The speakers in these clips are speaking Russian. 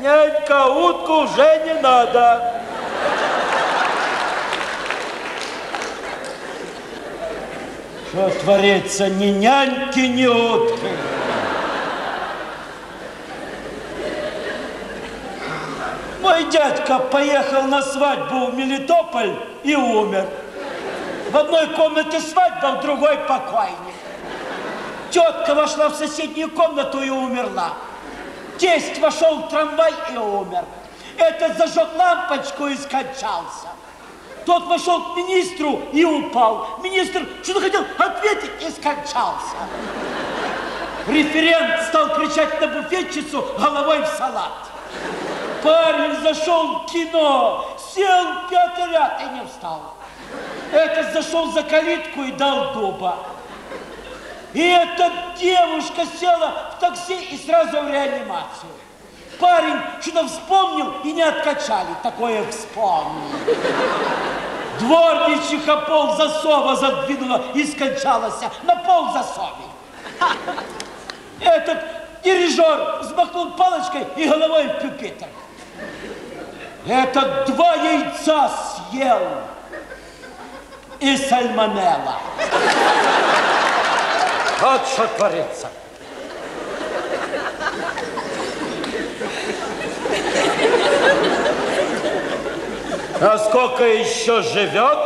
Нянька, утку уже не надо. Что творится? Ни няньки, ни утки. Мой дядька поехал на свадьбу в Мелитополь и умер. В одной комнате свадьба, в другой покойник. Тетка вошла в соседнюю комнату и умерла. Тесть вошел в трамвай и умер. Этот зажег лампочку и скончался. Тот вошел к министру и упал. Министр что-то хотел ответить и скончался. Референт стал кричать на буфетчицу головой в салат. Парень зашел в кино, сел пятый ряд и не встал. Этот зашел за калитку и дал дуба. И эта девушка села в такси и сразу в реанимацию. Парень что-то вспомнил и не откачали. Такое вспомнил. Дворничиха пол засова задвинула и скончалась на пол засове. Этот дирижер взмахнул палочкой и головой в пюпитр. Этот два яйца съел и сальмонелла. Вот что творится. А сколько еще живет?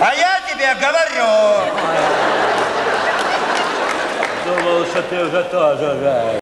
А я тебе говорю. Думал, что ты уже тоже, да.